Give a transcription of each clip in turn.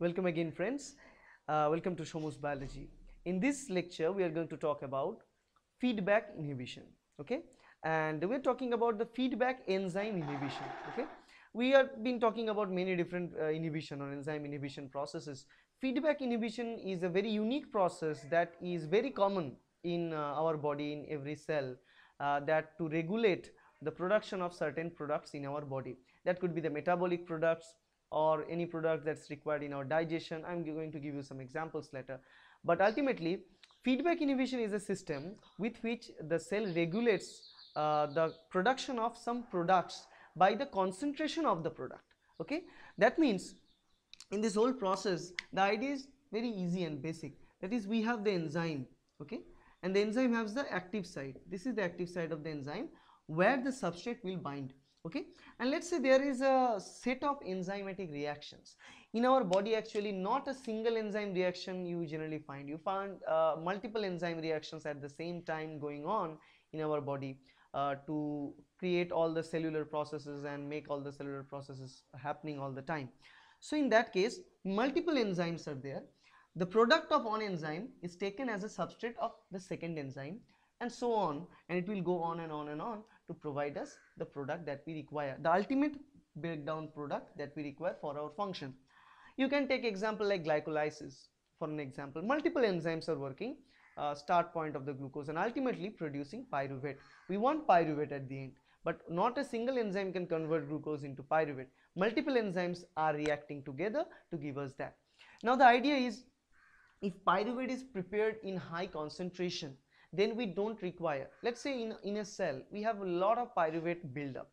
Welcome again friends. Uh, welcome to Shomu's Biology. In this lecture we are going to talk about feedback inhibition. Okay, and we are talking about the feedback enzyme inhibition. Okay, we have been talking about many different uh, inhibition or enzyme inhibition processes. Feedback inhibition is a very unique process that is very common in uh, our body in every cell uh, that to regulate the production of certain products in our body. That could be the metabolic products or any product that's required in our digestion. I'm going to give you some examples later. But ultimately, feedback inhibition is a system with which the cell regulates uh, the production of some products by the concentration of the product. Okay, that means in this whole process, the idea is very easy and basic. That is, we have the enzyme. Okay, and the enzyme has the active site. This is the active site of the enzyme where the substrate will bind okay? And let's say there is a set of enzymatic reactions. In our body actually not a single enzyme reaction you generally find. You find uh, multiple enzyme reactions at the same time going on in our body uh, to create all the cellular processes and make all the cellular processes happening all the time. So in that case multiple enzymes are there. The product of one enzyme is taken as a substrate of the second enzyme and so on. And it will go on and on and on to provide us the product that we require the ultimate breakdown product that we require for our function. You can take example like glycolysis for an example. Multiple enzymes are working uh, start point of the glucose and ultimately producing pyruvate. We want pyruvate at the end but not a single enzyme can convert glucose into pyruvate. Multiple enzymes are reacting together to give us that. Now the idea is if pyruvate is prepared in high concentration then we don't require. Let's say in, in a cell we have a lot of pyruvate buildup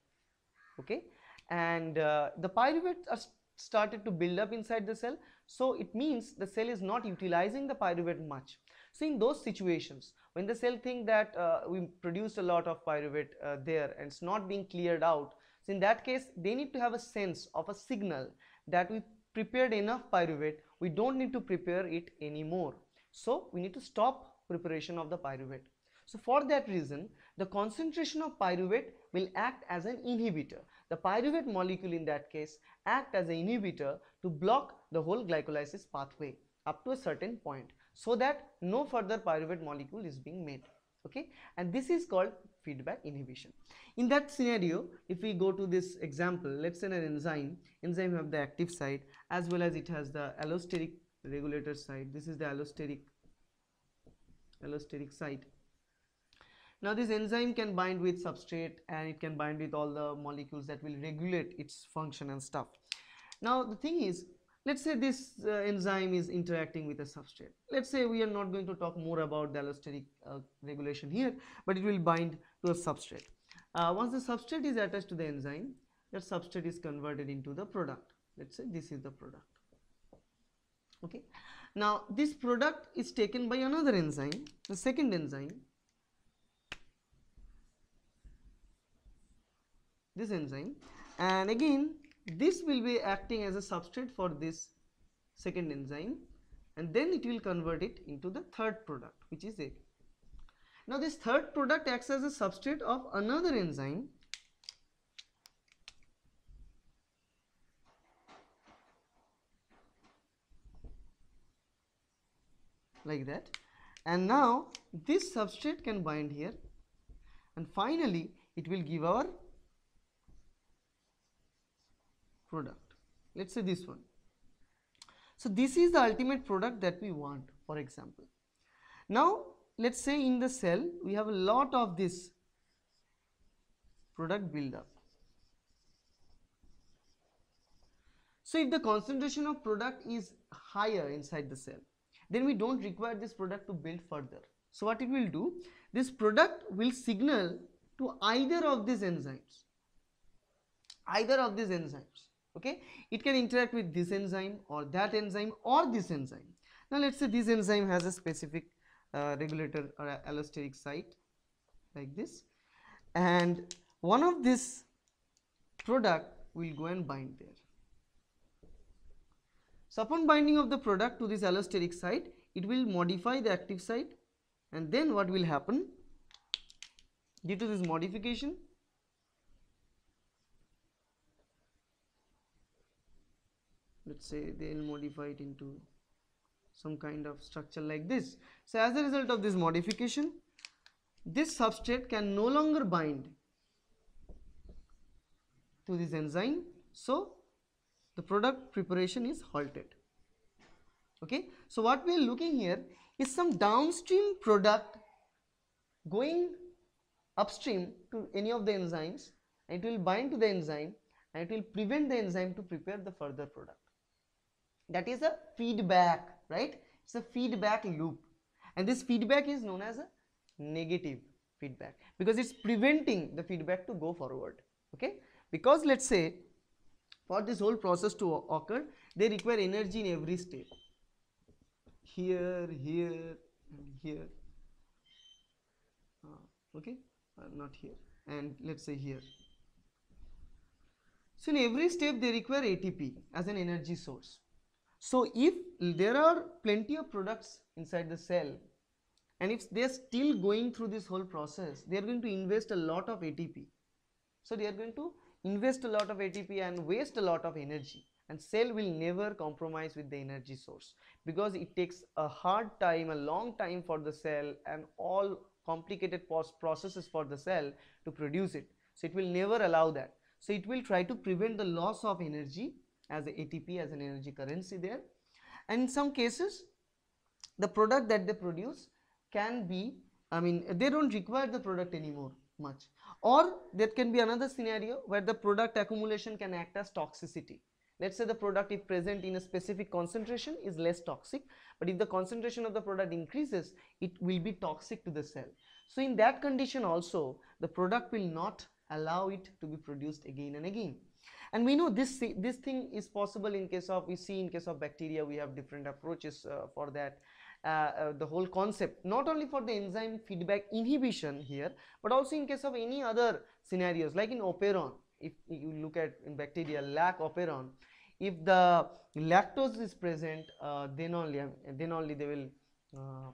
okay? And uh, the pyruvate are started to build up inside the cell. So it means the cell is not utilizing the pyruvate much. So in those situations when the cell think that uh, we produced a lot of pyruvate uh, there and it's not being cleared out so in that case they need to have a sense of a signal that we prepared enough pyruvate. We don't need to prepare it anymore so we need to stop preparation of the pyruvate. So for that reason, the concentration of pyruvate will act as an inhibitor. The pyruvate molecule in that case act as an inhibitor to block the whole glycolysis pathway up to a certain point so that no further pyruvate molecule is being made okay and this is called feedback inhibition in that scenario if we go to this example let's say an enzyme enzyme have the active site as well as it has the allosteric regulator site this is the allosteric allosteric site now this enzyme can bind with substrate and it can bind with all the molecules that will regulate its function and stuff. Now the thing is let's say this uh, enzyme is interacting with a substrate. Let's say we are not going to talk more about the allosteric uh, regulation here but it will bind to a substrate. Uh, once the substrate is attached to the enzyme that substrate is converted into the product. Let's say this is the product okay. Now this product is taken by another enzyme, the second enzyme, this enzyme. And again this will be acting as a substrate for this second enzyme. And then it will convert it into the third product which is A. Now this third product acts as a substrate of another enzyme like that. And now this substrate can bind here. And finally it will give our product. Let's say this one. So this is the ultimate product that we want for example. Now let's say in the cell we have a lot of this product build up. So if the concentration of product is higher inside the cell then we don't require this product to build further. So what it will do, this product will signal to either of these enzymes, either of these enzymes, okay. It can interact with this enzyme or that enzyme or this enzyme. Now let's say this enzyme has a specific uh, regulator or allosteric site like this and one of this product will go and bind there. So upon binding of the product to this allosteric site, it will modify the active site. And then what will happen? Due to this modification let's say they'll modify it into some kind of structure like this. So as a result of this modification this substrate can no longer bind to this enzyme. So the product preparation is halted. Okay? So what we are looking here is some downstream product going upstream to any of the enzymes and it will bind to the enzyme and it will prevent the enzyme to prepare the further product. That is a feedback right? It's a feedback loop. And this feedback is known as a negative feedback because it's preventing the feedback to go forward. Okay? Because let's say for this whole process to occur they require energy in every step here here and here. Uh, okay? Uh, not here. And let's say here. So in every step they require ATP as an energy source. So if there are plenty of products inside the cell and if they are still going through this whole process they are going to invest a lot of ATP so they are going to invest a lot of ATP and waste a lot of energy and cell will never compromise with the energy source because it takes a hard time a long time for the cell and all complicated processes for the cell to produce it. So it will never allow that. So it will try to prevent the loss of energy as ATP as an energy currency there. And in some cases the product that they produce can be I mean they don't require the product anymore much or there can be another scenario where the product accumulation can act as toxicity. Let's say the product if present in a specific concentration is less toxic but if the concentration of the product increases it will be toxic to the cell. So in that condition also the product will not allow it to be produced again and again. And we know this this thing is possible in case of we see in case of bacteria we have different approaches uh, for that uh, uh, the whole concept not only for the enzyme feedback inhibition here but also in case of any other scenarios like in operon if you look at in bacteria lac operon if the lactose is present uh, then only then only they will uh,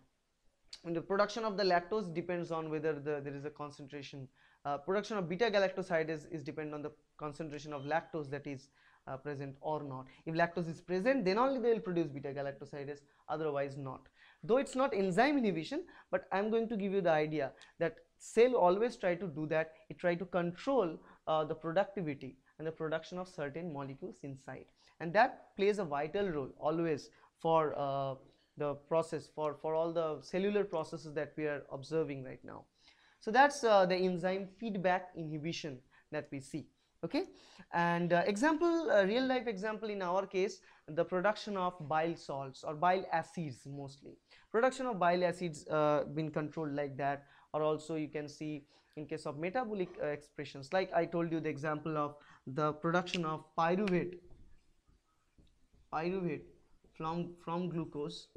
the production of the lactose depends on whether the, there is a concentration uh, production of beta galactosidase is dependent on the concentration of lactose that is uh, present or not. If lactose is present then only they will produce beta galactosidase otherwise not. Though it is not enzyme inhibition but I am going to give you the idea that cell always try to do that. It try to control uh, the productivity and the production of certain molecules inside. And that plays a vital role always for uh, the process for for all the cellular processes that we are observing right now. So that's uh, the enzyme feedback inhibition that we see okay? And uh, example uh, real life example in our case the production of bile salts or bile acids mostly. Production of bile acids uh, been controlled like that. Or also you can see in case of metabolic uh, expressions. Like I told you the example of the production of pyruvate. Pyruvate from from glucose.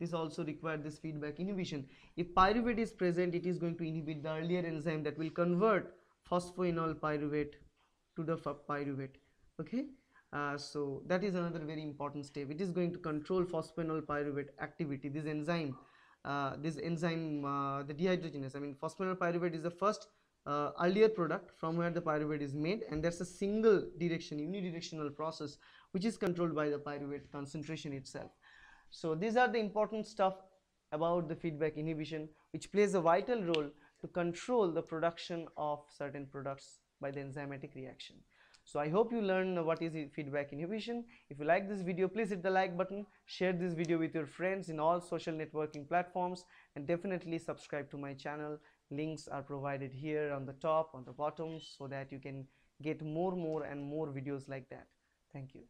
This also required this feedback inhibition. If pyruvate is present, it is going to inhibit the earlier enzyme that will convert phosphoenol pyruvate to the pyruvate. Okay, uh, so that is another very important step. It is going to control phosphoenol pyruvate activity. This enzyme, uh, this enzyme, uh, the dehydrogenase. I mean, phosphoenol pyruvate is the first uh, earlier product from where the pyruvate is made, and that's a single direction, unidirectional process, which is controlled by the pyruvate concentration itself. So these are the important stuff about the feedback inhibition which plays a vital role to control the production of certain products by the enzymatic reaction. So I hope you learn what is feedback inhibition. If you like this video, please hit the like button, share this video with your friends in all social networking platforms and definitely subscribe to my channel. Links are provided here on the top, on the bottom so that you can get more, more and more videos like that. Thank you.